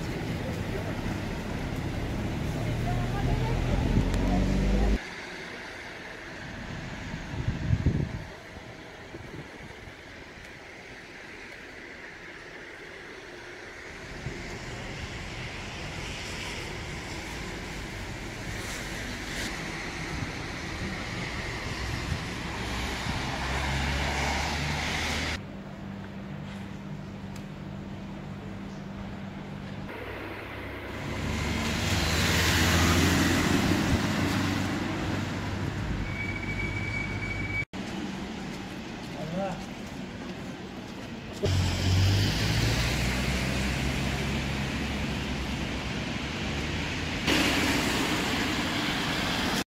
crazy.